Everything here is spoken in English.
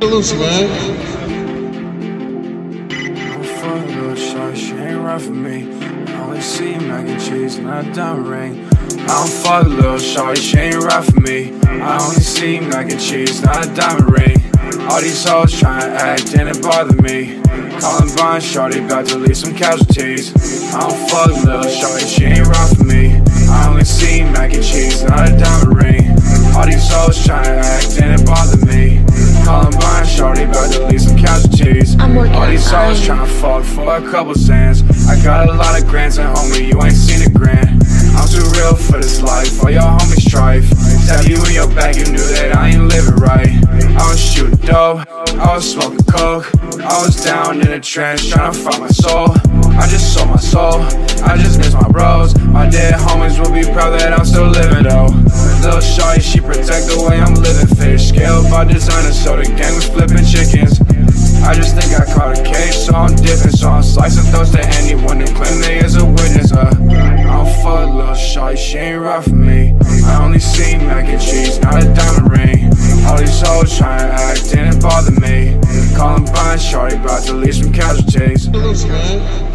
Loose, man. I'm fuck little short, she ain't right for me. I only see mac and cheese, not diamond ring. I don't fuck a little shorty, she ain't right for me. I only see mac and cheese, not a diamond ring. All these hoes tryna act, it bother me. Columbine Shorty, about to leave some casualties. I don't fuck a little shorty, she ain't right All these hoes it. tryna fuck for a couple cents. I got a lot of grants, and homie, you ain't seen a grand. I'm too real for this life, all your homies strife. Stab you in your back, you knew that I ain't living right. I was shooting dope, I was smoking coke. I was down in the trench, tryna find my soul. I just sold my soul, I just miss my bros. My dead homies will be proud that I'm still living though. Little shorty, she protect the way I'm living. Fish scale by designer, so the gang was flipping chickens. I just think I caught a case, so I'm dipping. So I'm slicing throats to anyone that claim they is a witness. Uh, I don't fuck little shorty, she ain't right for me. I only see mac and cheese, not a diamond ring. All these hoes tryna act, didn't bother me. Columbine Shorty, about to leave some casualties. Man.